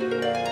Música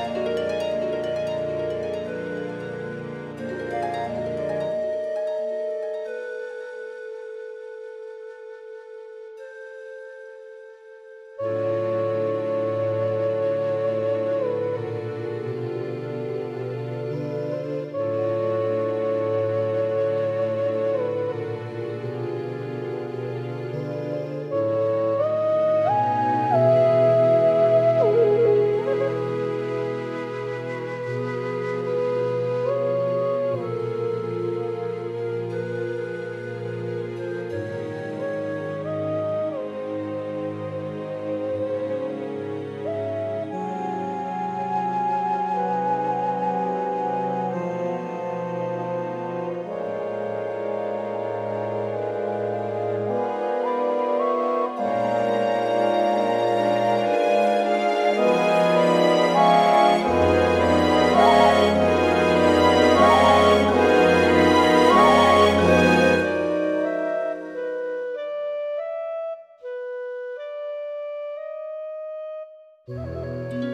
Música